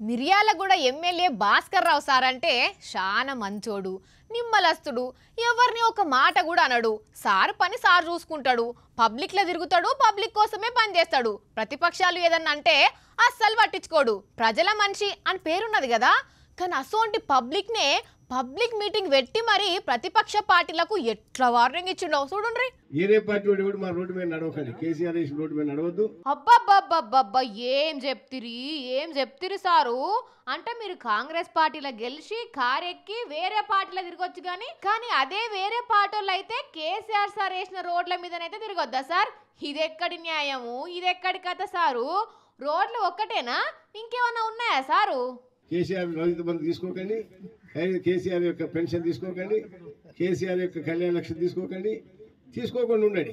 Miryalaguda MLA Bhaskar Rao sir అంటే చాలా మంచోడు నిమ్మలస్తుడు. ఎవరిని ఒక మాట కూడా అనడు. సార్ పని సార్ చూసుకుంటాడు. పబ్లిక్లో తిరుగుతాడు పబ్లిక్ కోసమే పనిచేస్తాడు ప్రతిపక్షాలు ఏదన్నా అంటే అస్సలు పట్టించుకోడు. ప్రజల మనిషి అని పేరున్నది కదా కానీ అసోంటి పబ్లిక్నే పబ్లిక్ మీటింగ్ పెట్టి మరి ప్రతిపక్ష పార్టీలకు ఎట్లా వార్నింగ్ ఇచ్చిండో చూడండి ఏరే పార్టీ కూడా మా రోడ్డు మీద నడవకండి. కేసీఆర్ వేసిన రోడ్డు మీద నడవద్దు. అబ్బబ్బబ్బబ్బబ్బా ఏం చెప్తిరి ఏం చెప్తిరి సారు? అంటే మీరు కాంగ్రెస్ పార్టీలో గెలిచి కారెక్కి వేరే పార్టీలో తిరగొచ్చు కానీ కానీ అదే వేరే పార్టీలో అయితే కేసీఆర్ సార్ వేసిన రోడ్ల మీదనైతే తిరగొద్దా సార్? ఇదెక్కడి న్యాయము? ఇదెక్కడి కథ సారు? రోడ్లు ఒక్కటేనా? ఇంకేమన్నా ఉన్నాయా సారు? కేసీఆర్ రైతు బంధు తీసుకోకండి. కేసీఆర్ యొక్క పెన్షన్ తీసుకోకండి. కేసీఆర్ యొక్క కళ్యాణ లక్ష్యం తీసుకోకండి. తీసుకోకుండా ఉండండి.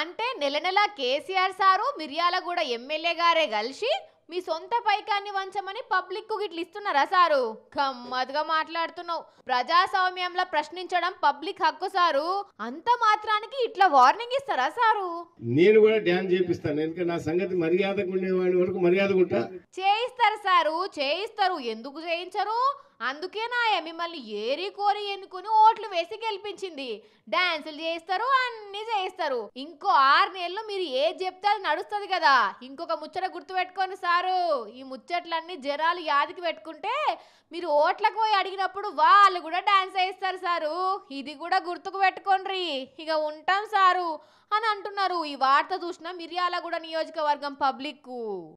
అంటే నెల నెల కేసీఆర్ సారు మిర్యాలగూడ ఎమ్మెల్యే గారే కలిసి మీ సొంత పైకాన్ని వంచమని పబ్లిక్కు గిట్ల ఇస్తున్నారా సారు? గమ్మత్తుగా మాట్లాడుతున్నావు. ప్రజాస్వామ్యంలో ప్రశ్నించడం పబ్లిక్ హక్కు సారు. అంత మాత్రానికి ఇట్లా వార్నింగ్ ఇస్తారా సారు? నేను కూడా డ్యాన్స్ చేపిస్తాను. ఎందుకంటే నా సంగతి మర్యాదకు ఉండేవాడి వరకు మర్యాదగా ఉంటా చేయిస్తారు సారు చేయిస్తారు. ఎందుకు చేయించరు? అందుకే నాయ మిమ్మల్ని ఏరి కోరి ఎన్నుకుని ఓట్లు వేసి గెలిపించింది. డాన్సులు చేయిస్తారు అన్ని చేయిస్తారు. ఇంకో ఆరు నెలలు మీరు ఏది చెప్తే అది నడుస్తుంది కదా? ఇంకొక ముచ్చట గుర్తు పెట్టుకోండి సారు. ఈ ముచ్చట్లన్నీ జరాలు యాదికి పెట్టుకుంటే మీరు ఓట్లకు పోయి అడిగినప్పుడు వాళ్ళు కూడా డాన్స్ వేస్తారు సారు. ఇది కూడా గుర్తుకు పెట్టుకోండి ఇక ఉంటాం సారు అని అంటున్నారు. ఈ వార్త చూసిన మిర్యాలగూడ నియోజకవర్గం పబ్లిక్